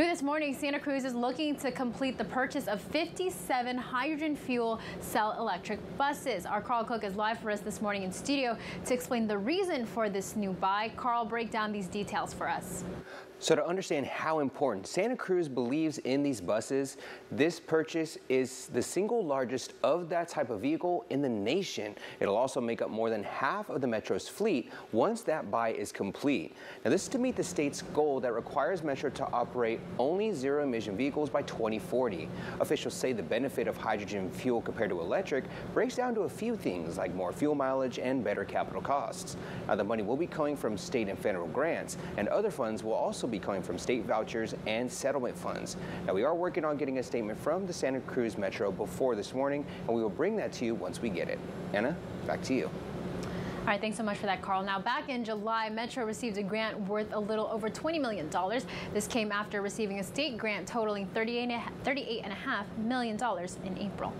New this morning, Santa Cruz is looking to complete the purchase of 57 hydrogen fuel cell electric buses. Our Carl Cook is live for us this morning in studio to explain the reason for this new buy. Carl, break down these details for us. So to understand how important Santa Cruz believes in these buses, this purchase is the single largest of that type of vehicle in the nation. It'll also make up more than half of the Metro's fleet once that buy is complete. Now this is to meet the state's goal that requires Metro to operate only zero emission vehicles by 2040. Officials say the benefit of hydrogen fuel compared to electric breaks down to a few things like more fuel mileage and better capital costs. Now the money will be coming from state and federal grants and other funds will also be coming from state vouchers and settlement funds. Now, we are working on getting a statement from the Santa Cruz Metro before this morning, and we will bring that to you once we get it. Anna, back to you. All right, thanks so much for that, Carl. Now, back in July, Metro received a grant worth a little over $20 million. This came after receiving a state grant totaling $38.5 million in April.